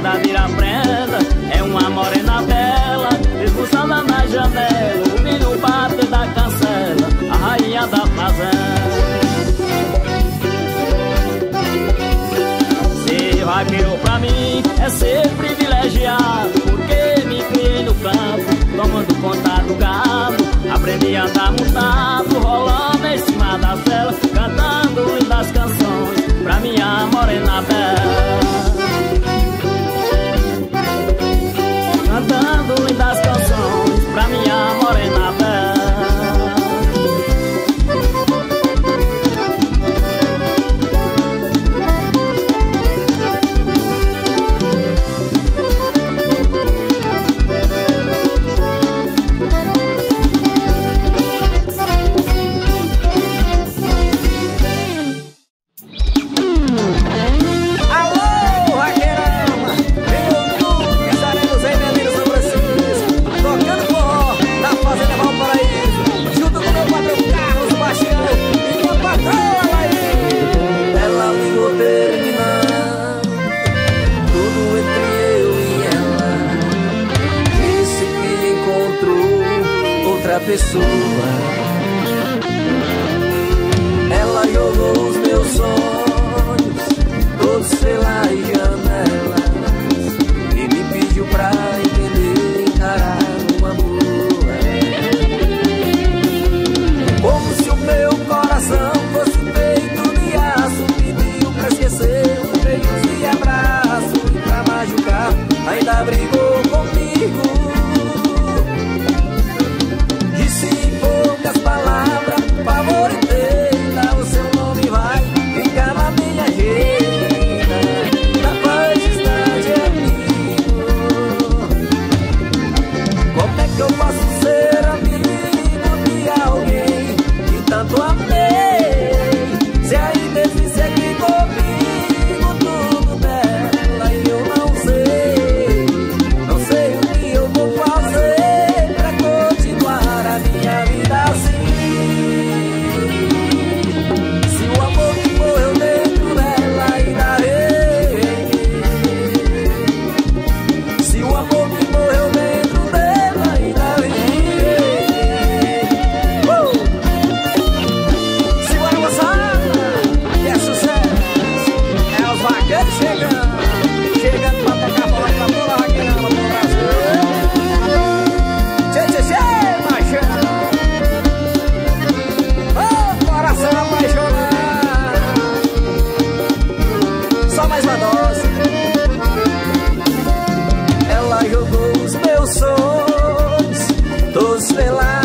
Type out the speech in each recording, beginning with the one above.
verdadeira prenda É uma morena bela Esboçada na janela O milho bate da cancela A rainha da fazenda. Ser vaqueiro pra mim É ser privilegiado Porque me criei no campo Tomando conta do gado Aprendi a andar mutado Rolando em cima da cela Cantando lindas canções Pra minha morena bela. cantando lindas canções pra minha morena sua Dos pelados.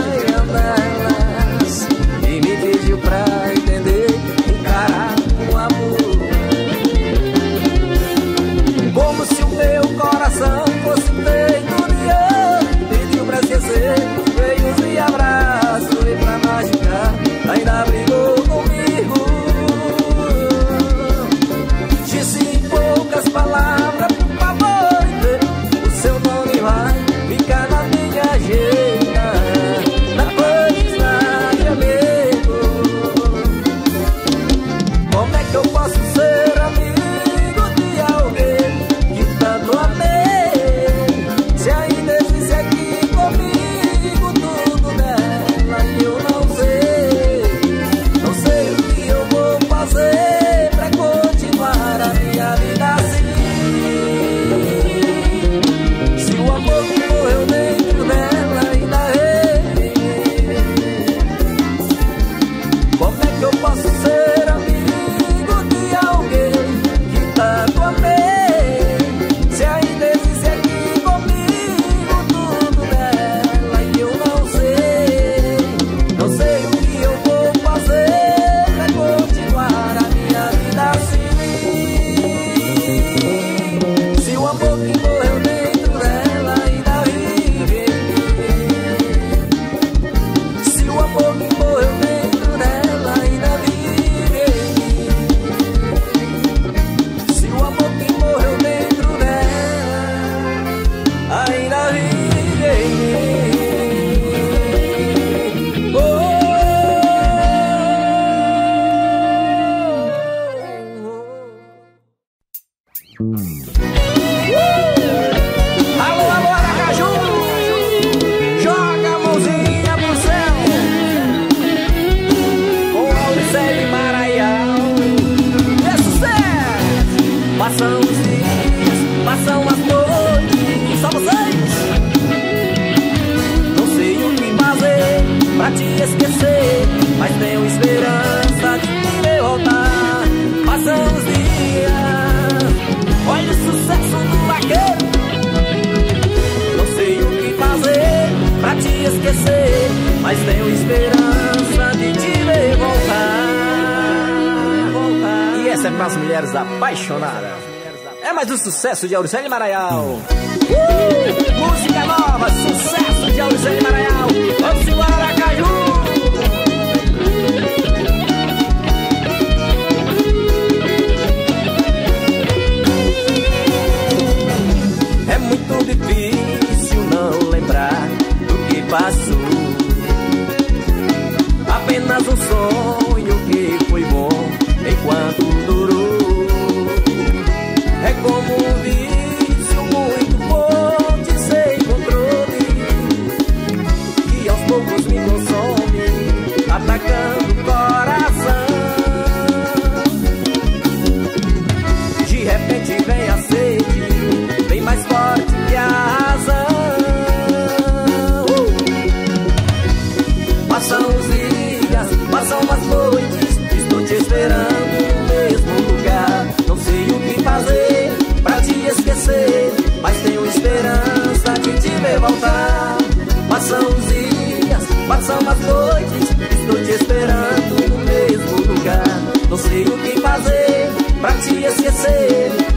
Sujaudo Sérgio Hmm. vem assim.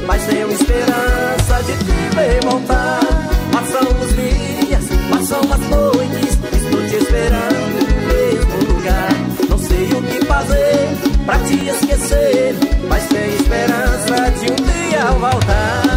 mas tenho esperança de te ver voltar. Passam os dias, passam as noites, estou te esperando no mesmo lugar. Não sei o que fazer pra te esquecer, mas tenho esperança de um dia voltar.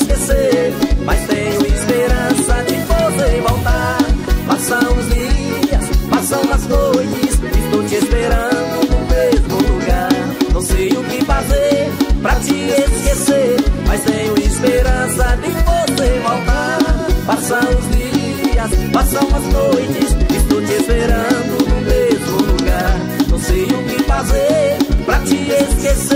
esquecer, mas tenho esperança de poder voltar. Passam os dias, passam as noites, estou te esperando no mesmo lugar. Não sei o que fazer pra te esquecer, mas tenho esperança de poder voltar. Passam os dias, passam as noites, estou te esperando no mesmo lugar. Não sei o que fazer pra te esquecer.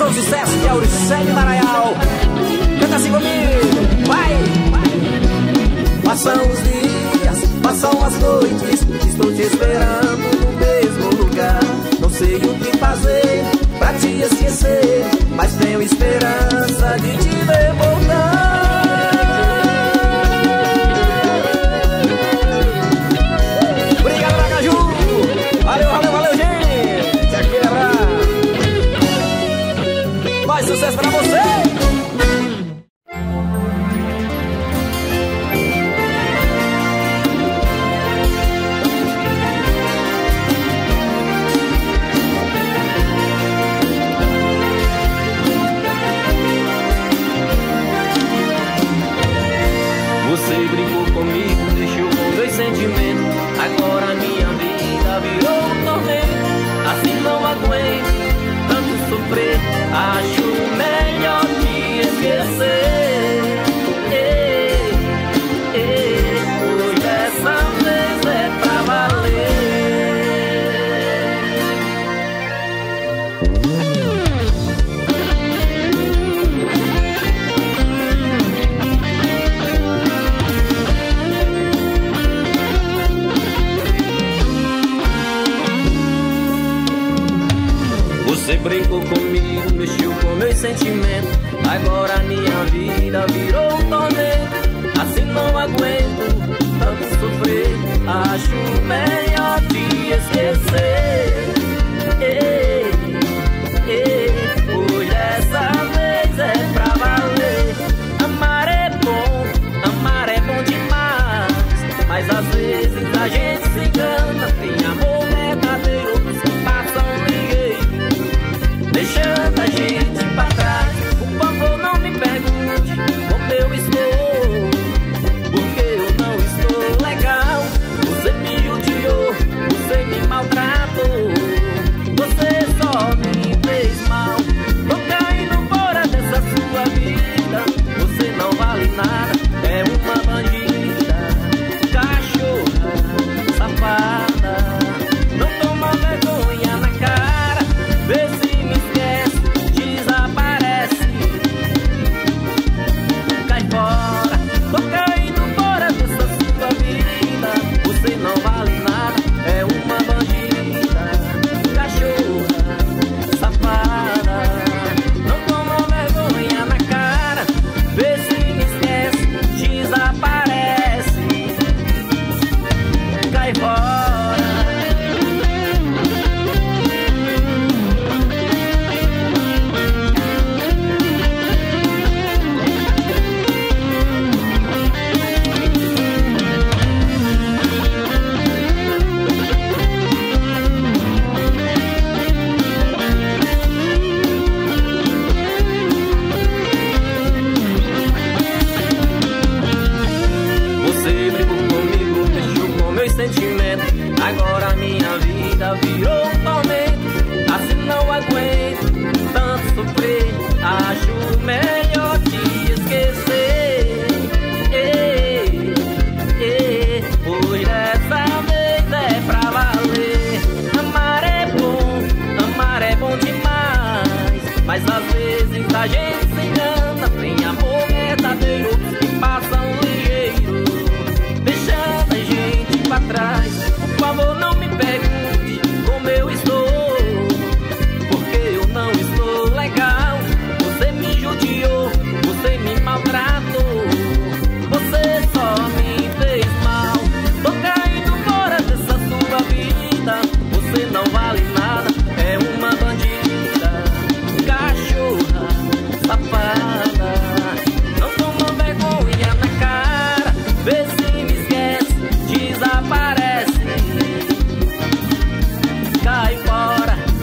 canção sucesso é Auricélio Maraial Canta assim comigo, vai! Passam os dias, passam as noites, estou te esperando no mesmo lugar. Não sei o que fazer pra te esquecer, mas tenho esperança de te ver voltar. brincou comigo, mexeu com meus sentimentos. Agora minha vida virou um tormento. Assim não aguento tanto sofrer. Acho melhor te esquecer.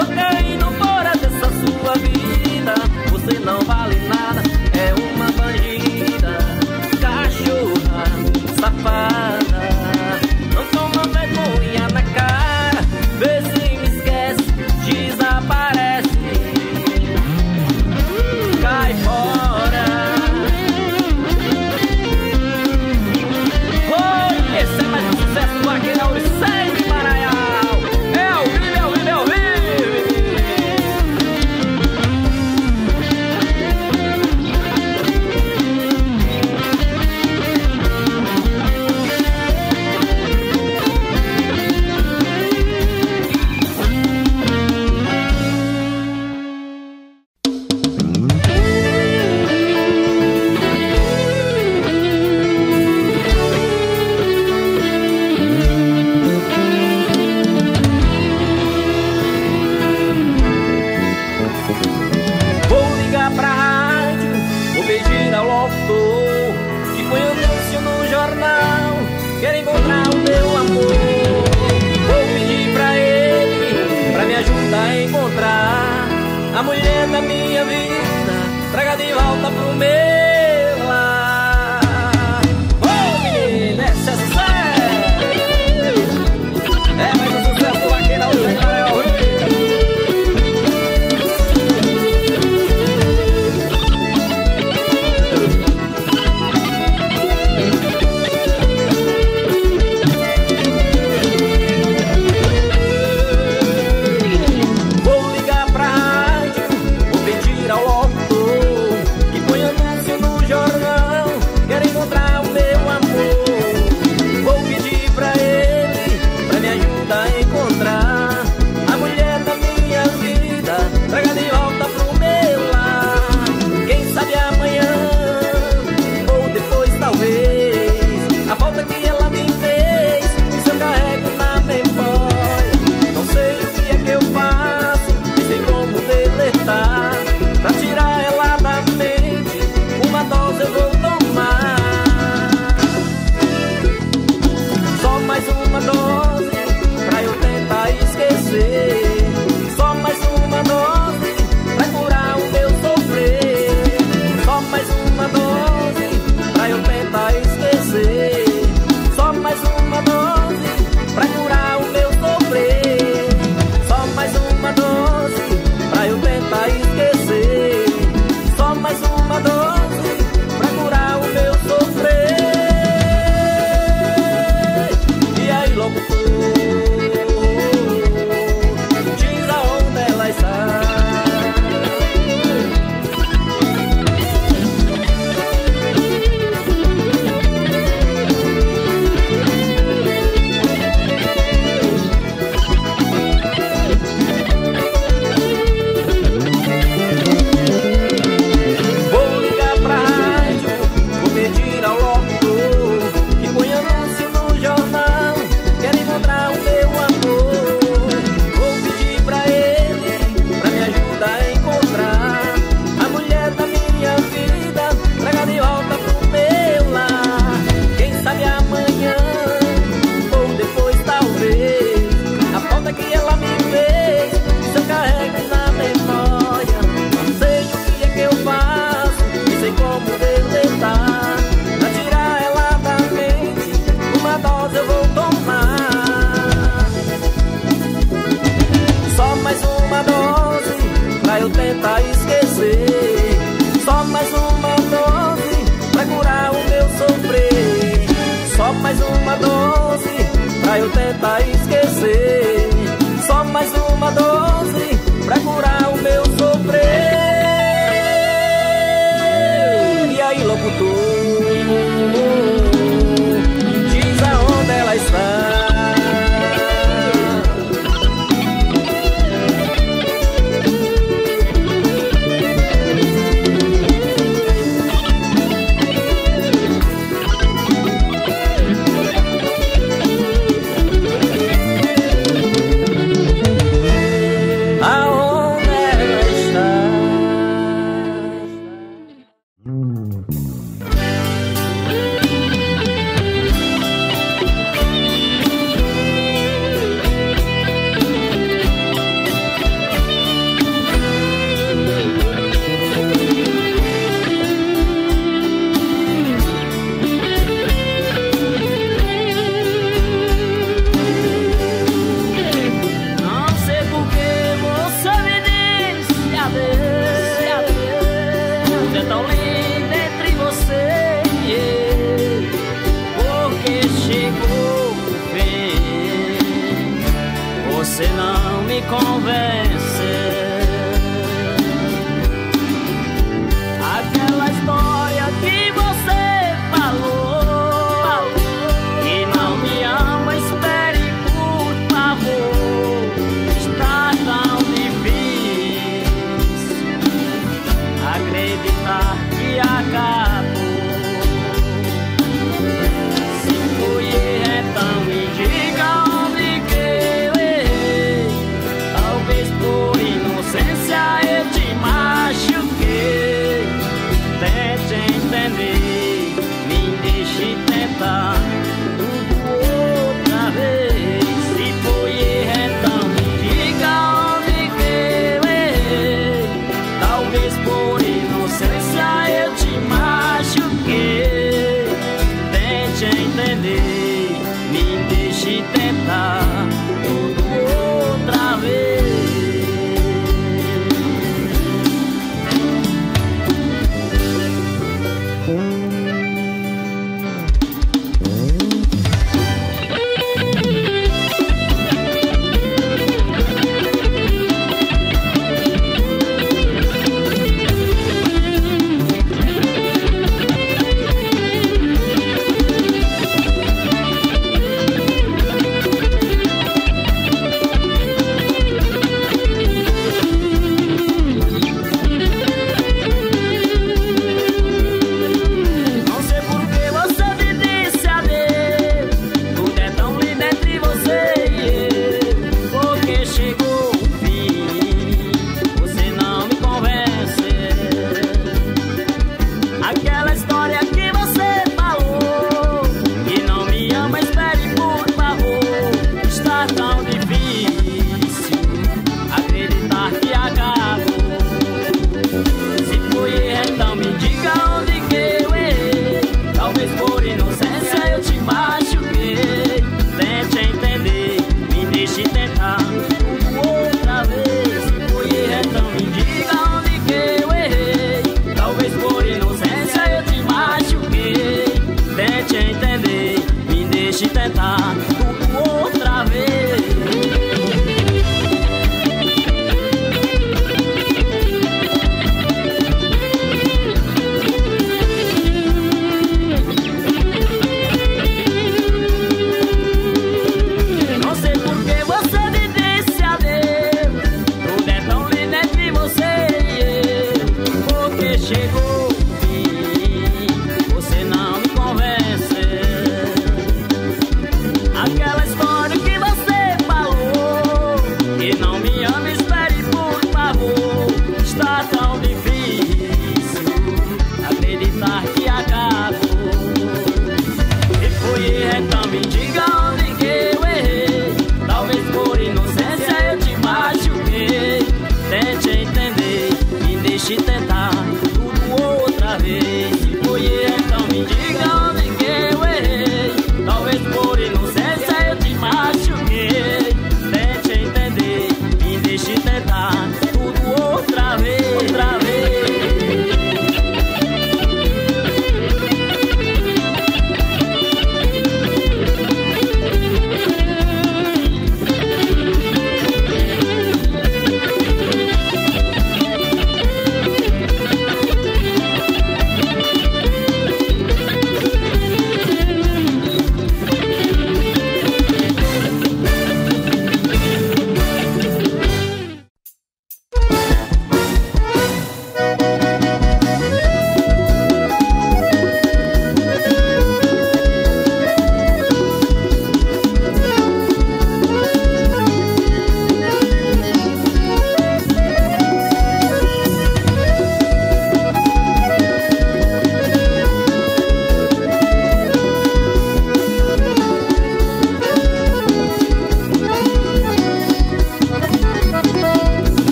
Look!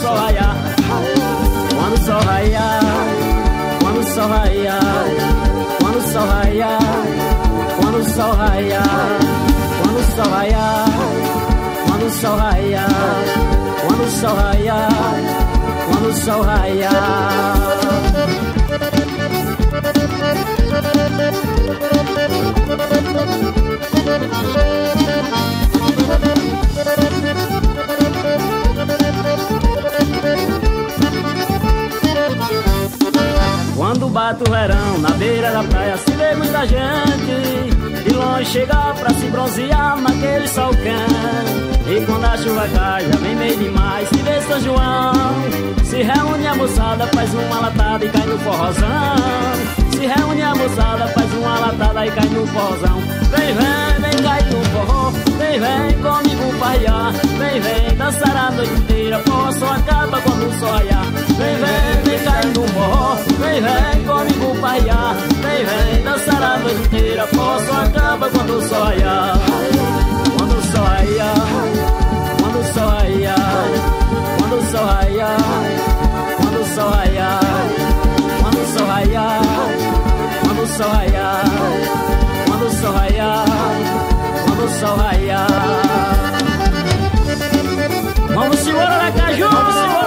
so high, One so high, One so high, One so high, One so high, One so high, One so high, One so high, One sohaya Thank you. chato verão, na beira da praia se vê muita gente. De longe chega pra se bronzear naquele sol quente. E quando a chuva cai, já vem meio demais, se vê São João. Se reúne a moçada, faz uma latada e cai no forrozão. Se reúne a moçada, faz uma latada e cai no forrozão. Vem, vem, vem, cai no forró. Vem, vem comigo parrear Vem, vem dançar a noite inteira. Forró só acaba quando o sol raiar Vem, vem, vem, cai no forró. Vem, vem comigo parrear Vem, vem dançar a noite inteira. Forró só acaba quando o sol raiar Quando o sol raiar Quando o sol raiar Quando o sol raiar Quando o sol raiar Vamos embora, Aracaju! Vamos embora,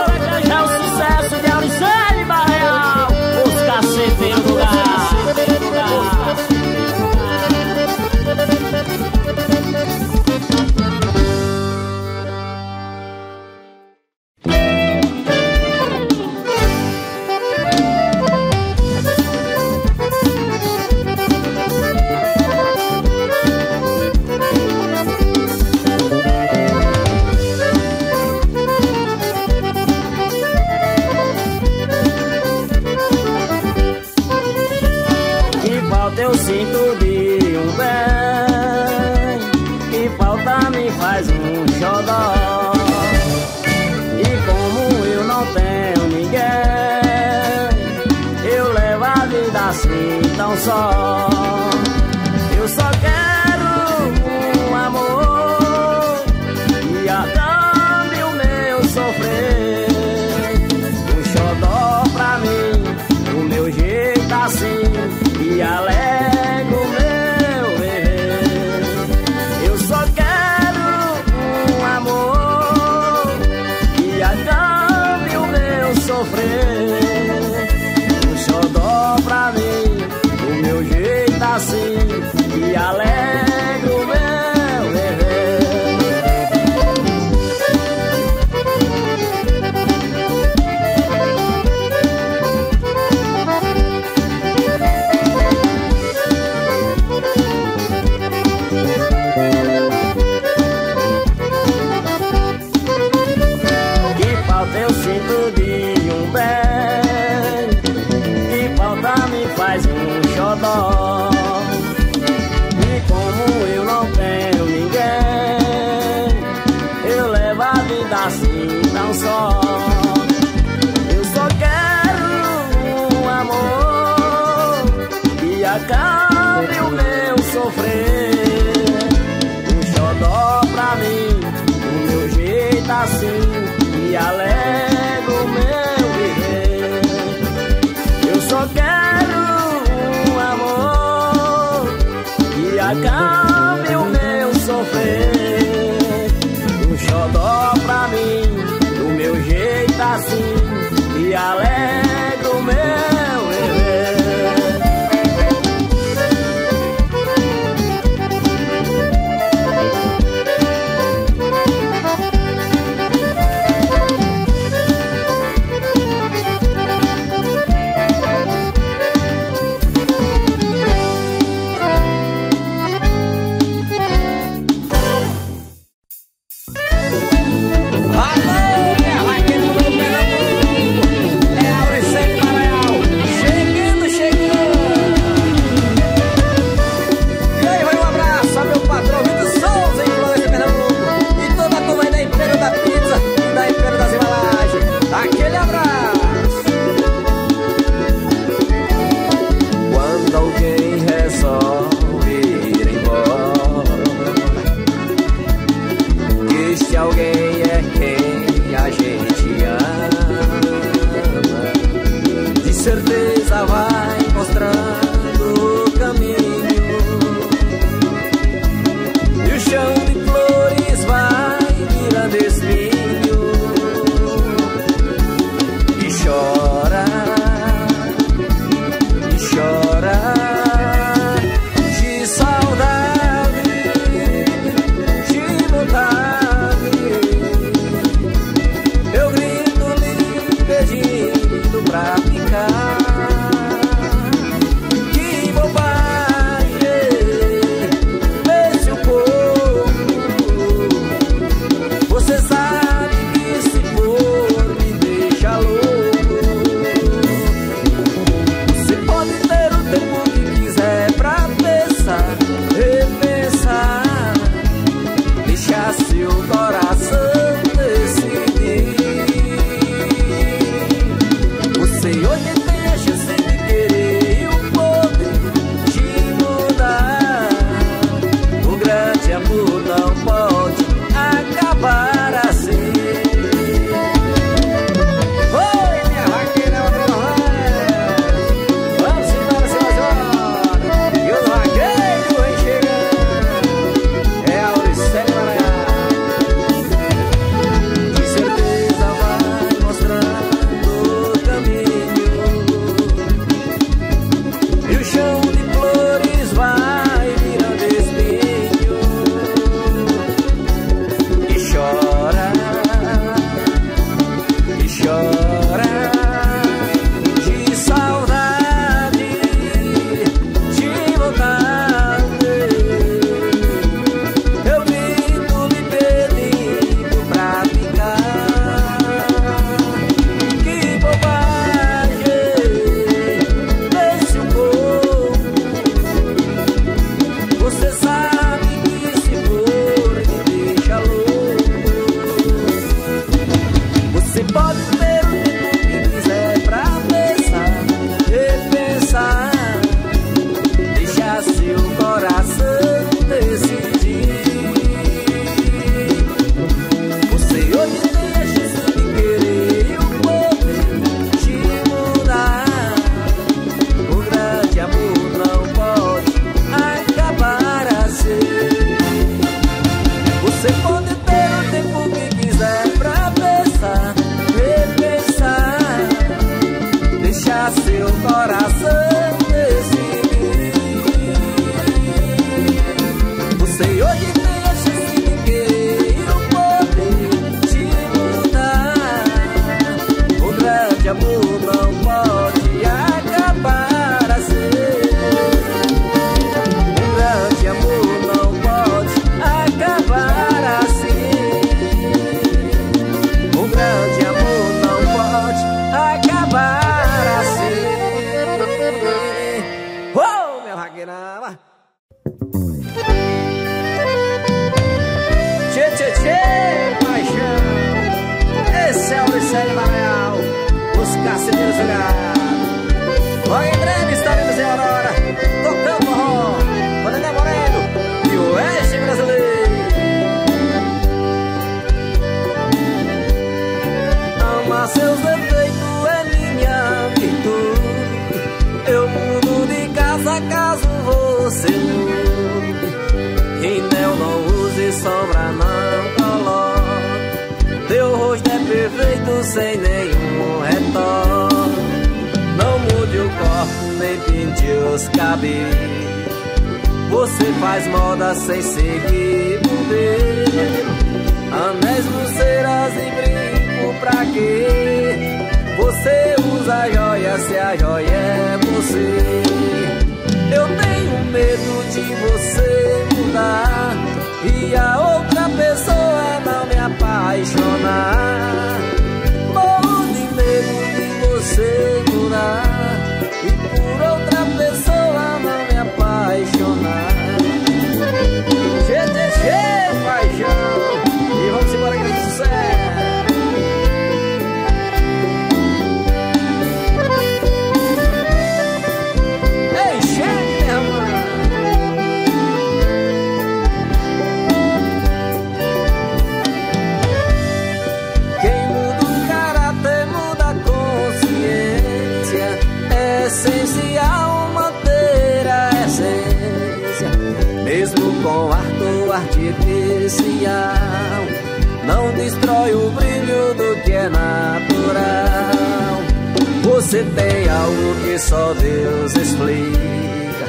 Você tem algo que só Deus explica.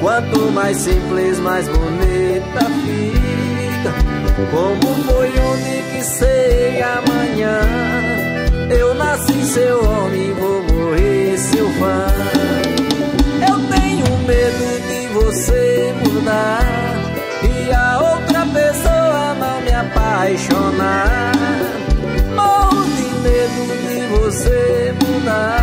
Quanto mais simples, mais bonita fica. Como foi onde que sei amanhã? Eu nasci seu homem, vou morrer seu fã. Eu tenho medo de você mudar e a outra pessoa não me apaixonar. Morro de medo de você mudar.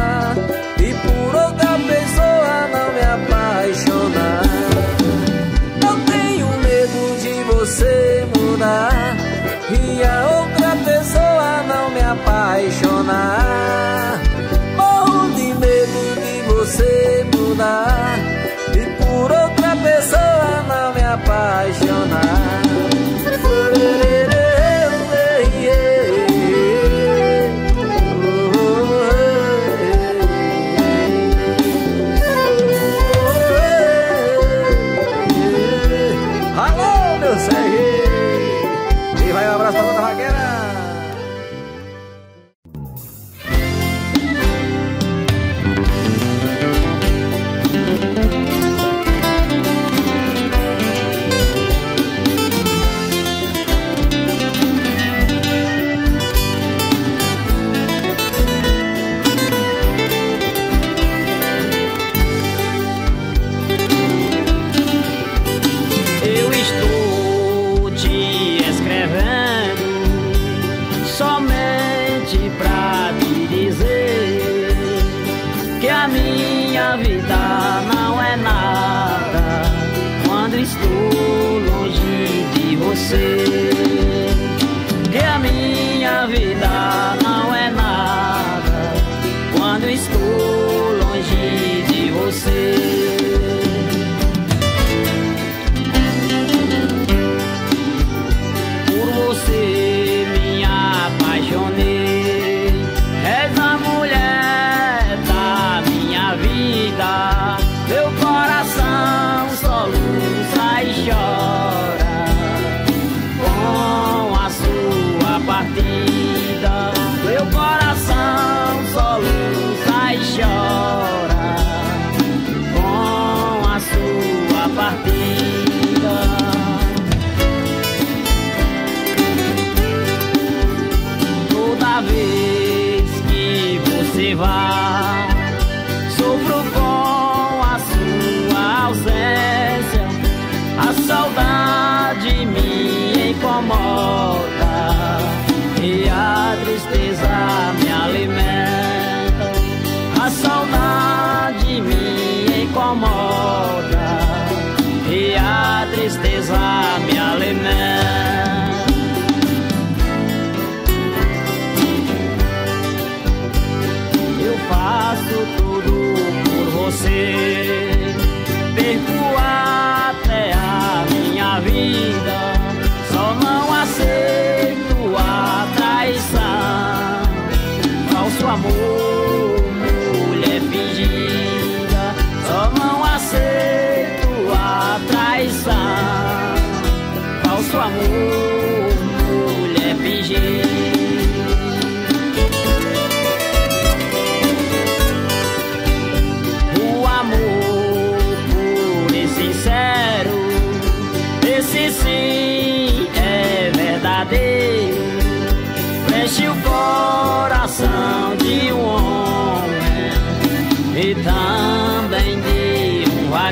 love.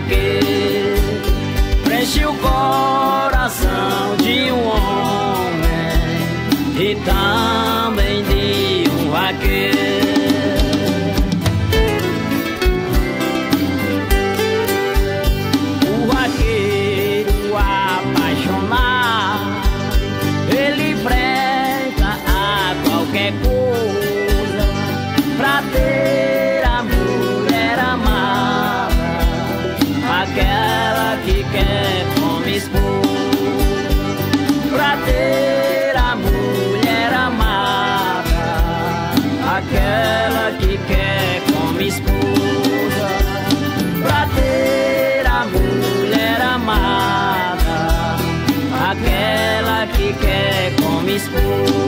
Vaqueiro. Preste o coração days.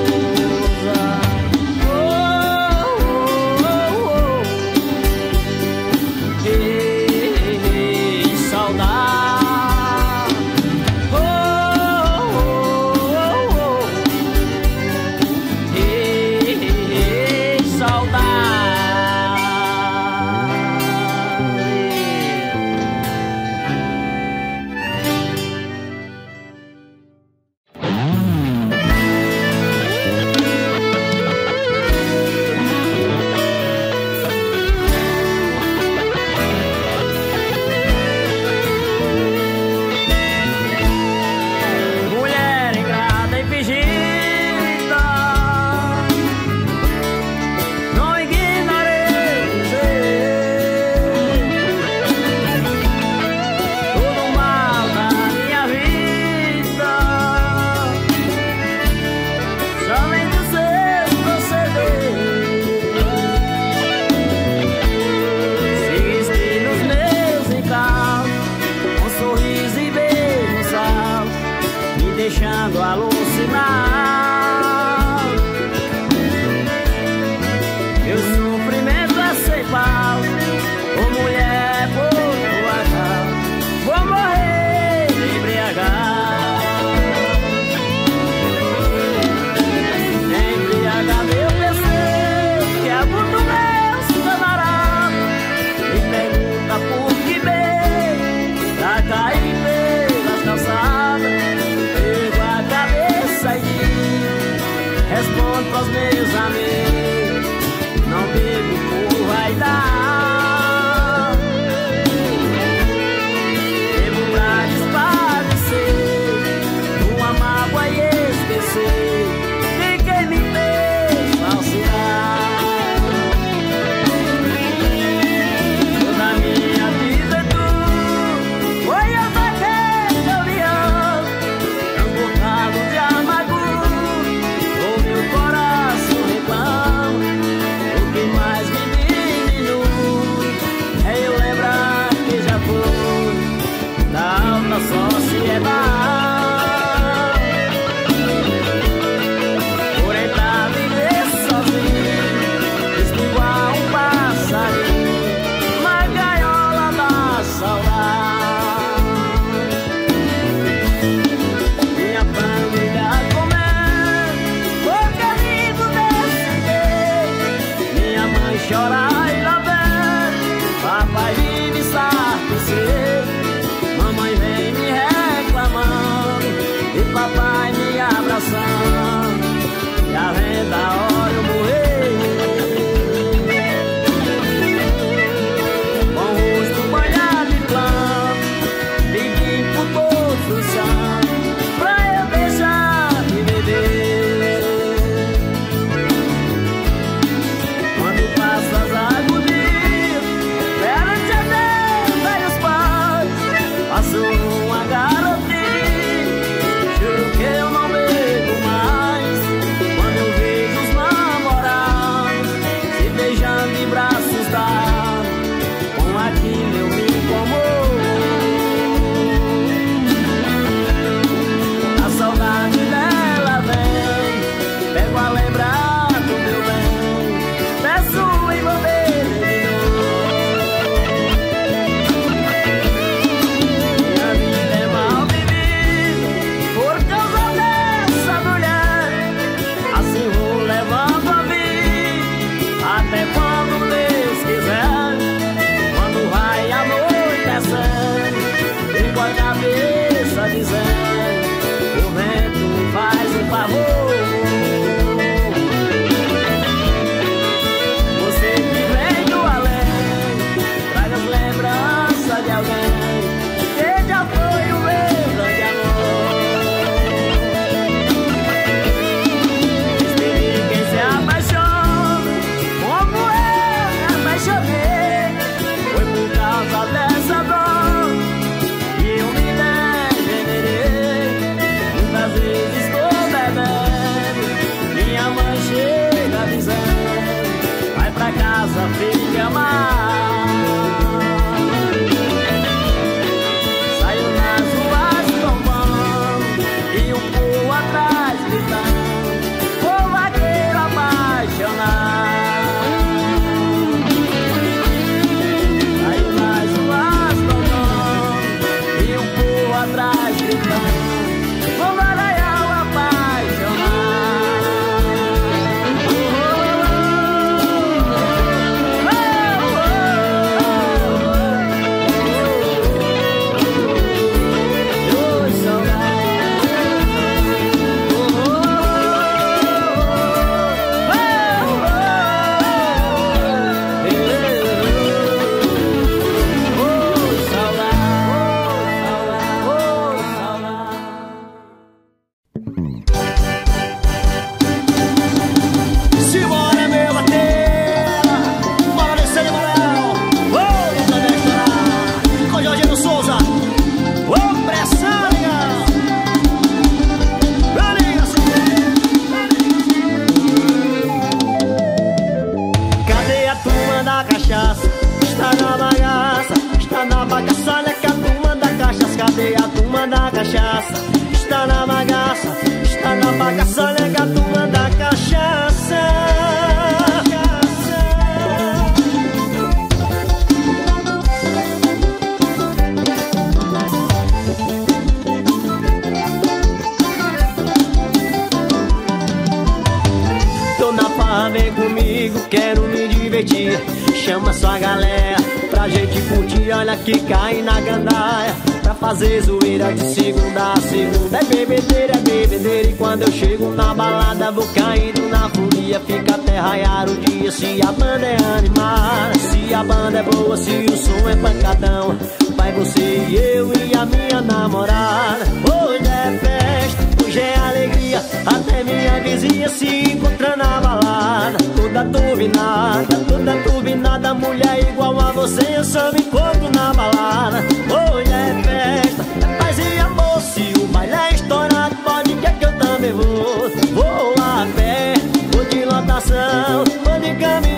Que cai na gandaia Pra fazer zoeira de segunda a segunda. É bebedeira, é bebedeira E quando eu chego na balada Vou caindo na folia. Fica até raiar o dia Se a banda é animada Se a banda é boa Se o som é pancadão Vai você e eu e a minha namorada. Hoje é festa, hoje é alegria Até minha vizinha se encontra na balada. Toda turbinada, toda turbinada Mulher igual a você Eu só me encontro na balada. Hoje é festa, é paz e amor Se o baile é estourado Pode que, é que eu também vou. Vou a pé, vou de lotação Vou de caminhão,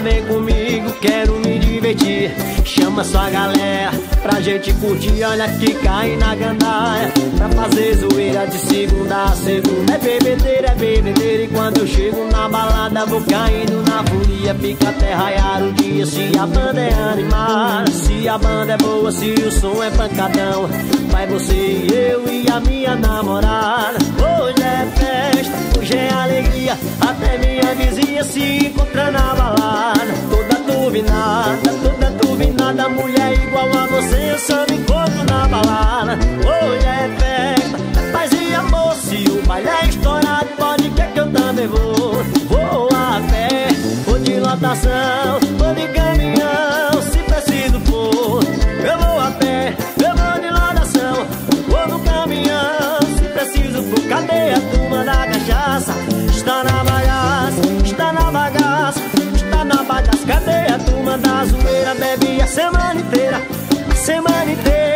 vem comigo, quero me divertir Chama sua galera pra gente curtir. Olha que cai na gandaia. Pra fazer zoeira de segunda a segunda. É bebedeira, é bebedeira. E quando eu chego na balada vou caindo na folia. Fica até raiar o dia. Se a banda é animada Se a banda é boa, se o som é pancadão Vai você e eu e a minha namorada. Hoje é festa, hoje é alegria. Até minha vizinha se encontra na balada. Toda turbinada, toda turbinada Mulher igual a você eu só me encontro na balada. Hoje é festa, é paz e amor Se o baile é estourado pode que, que eu também vou. Vou a pé, vou de lotação Vou de a semana inteira, a semana inteira